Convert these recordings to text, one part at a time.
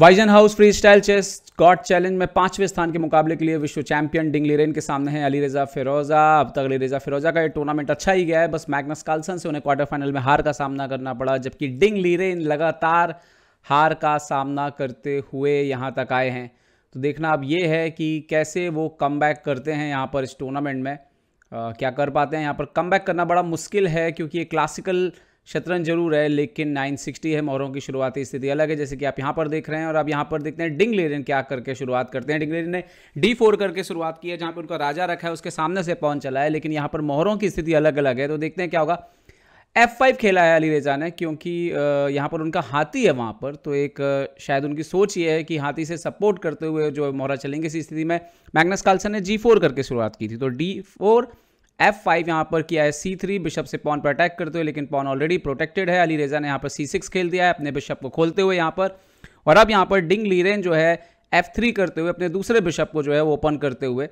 Weissenhaus free style chess GOAT challenge में पाँचवें स्थान के मुकाबले के लिए विश्व चैंपियन डिंगलीरेन के सामने है अली रजा फिरोजा। अब तक अली रजा फिरोजा का ये टूर्नामेंट अच्छा ही गया है। बस मैग्नस कार्लसन से उन्हें क्वार्टर फाइनल में हार का सामना करना पड़ा जबकि डिंग लीरेन लगातार हार का सामना करते हुए यहाँ तक आए हैं। तो देखना अब ये है कि कैसे वो कम करते हैं यहाँ पर इस टूर्नामेंट में। आ, क्या कर पाते हैं? यहाँ पर कम करना बड़ा मुश्किल है क्योंकि ये क्लासिकल शतरंज ज़रूर है, लेकिन 960 है, मोहरों की शुरुआती स्थिति अलग है, जैसे कि आप यहाँ पर देख रहे हैं और अब यहाँ पर देखते हैं डिंग लेरिन क्या करके शुरुआत करते हैं। डिंग लेरिन ने डी फोर करके शुरुआत की है, जहाँ पर उनका राजा रखा है, उसके सामने से पहुँच चला है, लेकिन यहाँ पर मोहरों की स्थिति अलग अलग है। तो देखते हैं क्या होगा। एफ़ फाइव खेला है अली रेजा ने, क्योंकि यहाँ पर उनका हाथी है वहाँ पर तो एक शायद उनकी सोच ये है कि हाथी से सपोर्ट करते हुए जो मोहरा चलेंगे इसी स्थिति में, मैग्नस कार्लसन ने जी फोर करके शुरुआत की थी। तो डी फोर एफ़ फाइव यहाँ पर किया है सी थ्री बिशप से पॉन पर अटैक करते हुए, लेकिन पॉन ऑलरेडी प्रोटेक्टेड है। अली रेजा ने यहाँ पर सी सिक्स खेल दिया है, अपने बिशप को खोलते हुए यहाँ पर। और अब यहाँ पर डिंग लीरेन जो है एफ़ थ्री करते हुए, अपने दूसरे बिशप को जो है, वो ओपन करते हुए।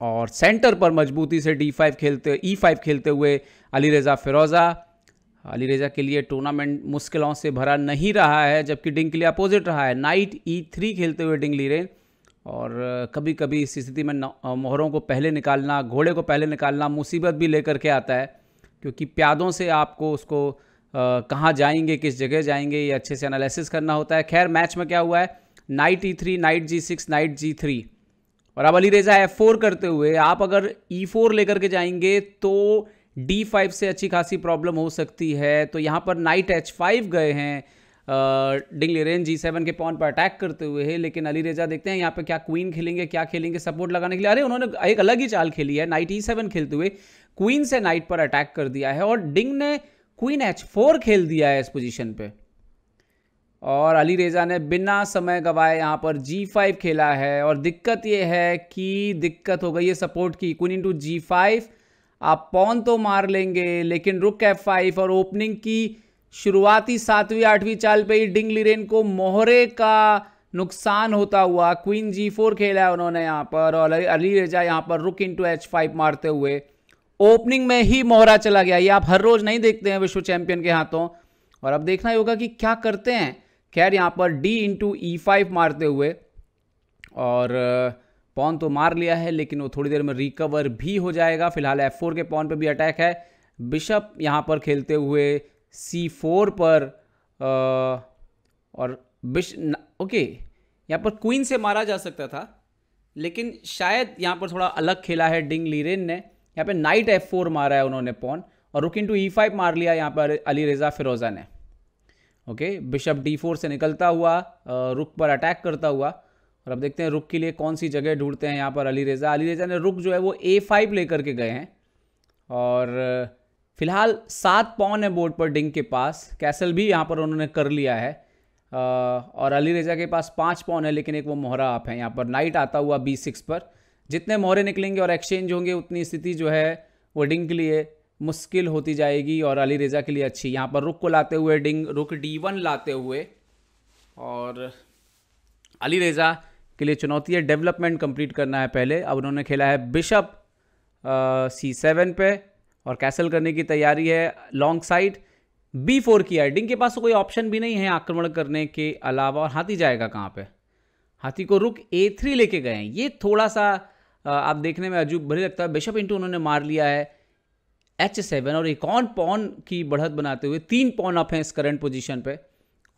और सेंटर पर मजबूती से डी फाइव खेलते ई फाइव खेलते हुए अली रेजा फिरोज़ा अली रेजा के लिए टूर्नामेंट मुश्किलों से भरा नहीं रहा है, जबकि डिंग के लिए अपोजिट रहा है। नाइट ई थ्री खेलते हुए डिंग लीरेन और कभी कभी इस स्थिति में मोहरों को पहले निकालना, घोड़े को पहले निकालना मुसीबत भी लेकर के आता है, क्योंकि प्यादों से आपको उसको कहाँ जाएँगे, किस जगह जाएँगे, ये अच्छे से एनालिसिस करना होता है। खैर मैच में क्या हुआ है? Knight E three knight G six knight G three और अब अली रेजा एफ़ फोर करते हुए आप अगर ई e फोर लेकर के जाएँगे तो डी फाइव से अच्छी खासी प्रॉब्लम हो सकती है। तो यहाँ पर नाइट एच फाइव गए हैं डिंगलेरेन जी सेवन के पॉन पर अटैक करते हुए है, लेकिन अली रेजा देखते हैं यहाँ पे क्या क्वीन खेलेंगे, क्या खेलेंगे सपोर्ट लगाने के लिए। अरे, उन्होंने एक अलग ही चाल खेली है नाइट ई सेवन खेलते हुए क्वीन से नाइट पर अटैक कर दिया है, और डिंग ने क्वीन एच फोर खेल दिया है इस पोजिशन पे। और अली रेजा ने बिना समय गवाए यहाँ पर जी फाइव खेला है, और दिक्कत ये है कि दिक्कत हो गई है सपोर्ट की। क्वीन इंटू जी फाइव आप पौन तो मार लेंगे, लेकिन रुक एफ़ फाइव और ओपनिंग की शुरुआती सातवीं, आठवीं चाल पे ही डिंग लिरेन को मोहरे का नुकसान होता हुआ क्वीन जी फोर खेला है उन्होंने यहाँ पर और अली रेजा यहाँ पर रुक इंटू एच फाइव मारते हुए। ओपनिंग में ही मोहरा चला गया। ये आप हर रोज नहीं देखते हैं विश्व चैंपियन के हाथों। और अब देखना होगा कि क्या करते हैं। खैर, यहाँ पर डी इंटू ई फाइव मारते हुए और पॉन तो मार लिया है, लेकिन वो थोड़ी देर में रिकवर भी हो जाएगा। फ़िलहाल एफ़ फोर के पॉन पे भी अटैक है। बिशप यहाँ पर खेलते हुए सी फोर पर आ, और बिश ओके यहाँ पर क्वीन से मारा जा सकता था लेकिन शायद यहाँ पर थोड़ा अलग खेला है डिंग लीरेन ने। यहाँ पे नाइट एफ़ फोर मारा है उन्होंने पॉन और रुक इंटू ई फाइव मार लिया यहाँ पर अली रज़ा फिरोज़ा ने। ओके बिशप डी फोर से निकलता हुआ रुक पर अटैक करता हुआ और अब देखते हैं रुक के लिए कौन सी जगह ढूंढते हैं यहाँ पर अली रेजा अली रेजा ने रुक जो है वो ए फाइव लेकर के गए हैं और फ़िलहाल सात पौन है बोर्ड पर डिंग के पास। कैसल भी यहाँ पर उन्होंने कर लिया है। और अली रेजा के पास पाँच पौन है, लेकिन एक वो मोहरा आप है। यहाँ पर नाइट आता हुआ बी सिक्स पर। जितने मोहरे निकलेंगे और एक्सचेंज होंगे, उतनी स्थिति जो है वो डिंग के लिए मुश्किल होती जाएगी और अली रेजा के लिए अच्छी। यहाँ पर रुक को लाते हुए डिंग रुक डी वन लाते हुए। और अली रेजा के लिए चुनौती है, डेवलपमेंट कंप्लीट करना है पहले। अब उन्होंने खेला है बिशप सी सेवन पे। और कैसल करने की तैयारी है लॉन्ग साइड बी फोर की है डिंग के पास तो कोई ऑप्शन भी नहीं है आक्रमण करने के अलावा। और हाथी जाएगा कहाँ पे? हाथी को रुक ए थ्री लेके गए हैं। ये थोड़ा सा आप देखने में अजूब भरी लगता है। बिशप इंटू उन्होंने मार लिया है। एच सेवन और एक ऑन पॉन की बढ़त बनाते हुए तीन पॉन अप हैं इस करंट पोजीशन पे।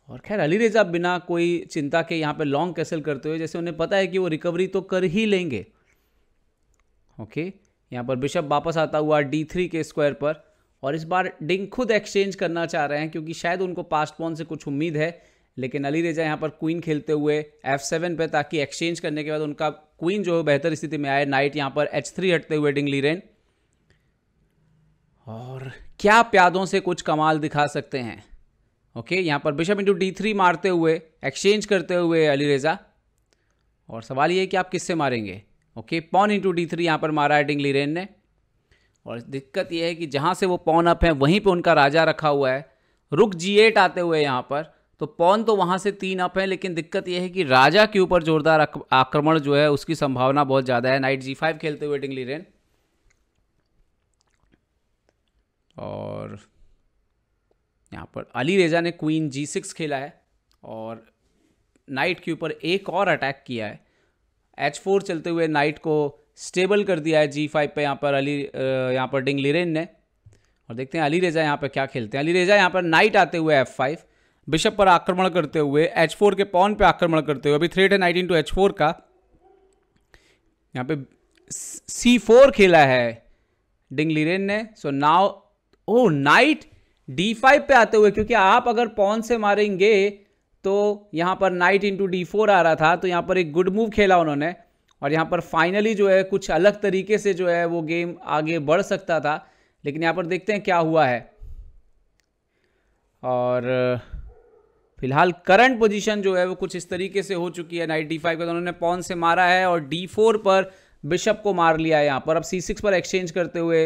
और खैर, अली रेजा बिना कोई चिंता के यहाँ पे लॉन्ग कैसल करते हुए, जैसे उन्हें पता है कि वो रिकवरी तो कर ही लेंगे। ओके यहाँ पर बिशप वापस आता हुआ डी थ्री के स्क्वायर पर और इस बार डिंग खुद एक्सचेंज करना चाह रहे हैं क्योंकि शायद उनको पास्ट पॉन से कुछ उम्मीद है, लेकिन अली रेजा यहाँ पर क्वीन खेलते हुए एफ़ सेवन पर ताकि एक्सचेंज करने के बाद उनका क्वीन जो है बेहतर स्थिति में आए। नाइट यहाँ पर एच थ्री हटते हुए डिंग लीरेन और क्या प्यादों से कुछ कमाल दिखा सकते हैं? ओके यहाँ पर बिशप इंटू डी थ्री मारते हुए एक्सचेंज करते हुए अली रेजा। और सवाल ये है कि आप किससे मारेंगे? Okay pawn into D three यहाँ पर मारा है डिंगली रेन ने। और दिक्कत यह है कि जहाँ से वो पॉन अप है, वहीं पे उनका राजा रखा हुआ है। रुक जी एट आते हुए यहाँ पर तो पॉन तो वहाँ से तीन अप है, लेकिन दिक्कत यह है कि राजा के ऊपर जोरदार आक्रमण जो है, उसकी संभावना बहुत ज़्यादा है। नाइट जी फाइव खेलते हुए डिंगली रेन और यहाँ पर अली रेजा ने क्वीन जी सिक्स खेला है। और नाइट के ऊपर एक और अटैक किया है। एच फोर चलते हुए नाइट को स्टेबल कर दिया है जी फाइव पर यहाँ पर अली यहाँ पर डिंग लिरेन ने। और देखते हैं अली रेजा यहाँ पर क्या खेलते हैं। अली रेजा यहाँ पर नाइट आते हुए एफ़ फाइव बिशप पर आक्रमण करते हुए एच फोर के पॉन पे आक्रमण करते हुए। अभी थ्रेट है नाइनटीन टू एच फोर का। यहाँ पे सी फोर खेला है डिंग लिरेन ने। So now oh knight D five पे आते हुए, क्योंकि आप अगर पॉन से मारेंगे तो यहाँ पर नाइट इंटू डी फोर आ रहा था तो यहाँ पर एक गुड मूव खेला उन्होंने और यहाँ पर फाइनली जो है कुछ अलग तरीके से जो है वो गेम आगे बढ़ सकता था। लेकिन यहाँ पर देखते हैं क्या हुआ है। और, फ़िलहाल करंट पोजीशन जो है वो कुछ इस तरीके से हो चुकी है। नाइट डी फाइव का तो उन्होंने पॉन से मारा है और डी फोर पर बिशप को मार लिया है यहाँ पर। अब सी सिक्स पर एक्सचेंज करते हुए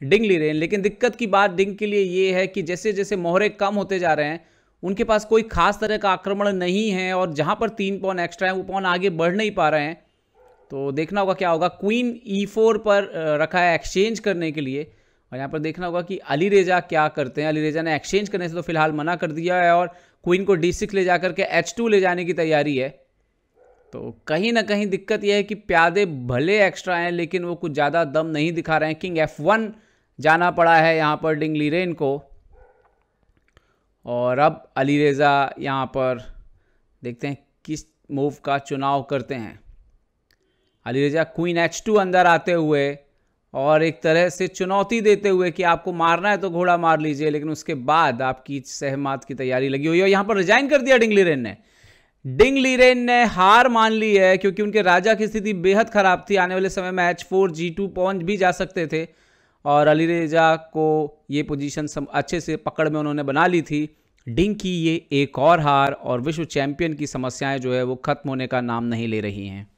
डिंग ले रहे हैं। लेकिन दिक्कत की बात डिंग के लिए ये है कि जैसे जैसे मोहरे कम होते जा रहे हैं उनके पास कोई खास तरह का आक्रमण नहीं है और जहाँ पर तीन पौन एक्स्ट्रा है, वो पौन आगे बढ़ नहीं पा रहे हैं। तो देखना होगा क्या होगा। क्वीन ई फोर पर रखा है एक्सचेंज करने के लिए और यहाँ पर देखना होगा कि अली रेजा क्या करते हैं। अली रेजा ने एक्सचेंज करने से तो फ़िलहाल मना कर दिया है और क्वीन को डी सिक्स ले जाकर के एच टू ले जाने की तैयारी है। तो कहीं ना कहीं दिक्कत यह है कि प्यादे भले एक्स्ट्रा हैं, लेकिन वो कुछ ज़्यादा दम नहीं दिखा रहे हैं। किंग एफ़ वन जाना पड़ा है यहाँ पर डिंग लीरेन को। और अब अली रेज़ा यहाँ पर देखते हैं किस मूव का चुनाव करते हैं। अली रेजा क्वीन एच टू अंदर आते हुए और एक तरह से चुनौती देते हुए कि आपको मारना है तो घोड़ा मार लीजिए, लेकिन उसके बाद आपकी सहमत की तैयारी लगी हुई है यहाँ पर रिजाइन कर दिया डिंगलीरेन ने। डिंगलीरेन ने हार मान ली है क्योंकि उनके राजा की स्थिति बेहद खराब थी। आने वाले समय में एच फोर जी टू पहुँच भी जा सकते थे। और अली रेजा को ये पोजीशन अच्छे से पकड़ में उन्होंने बना ली थी। डिंग की ये एक और हार और विश्व चैंपियन की समस्याएँ जो है वो खत्म होने का नाम नहीं ले रही हैं।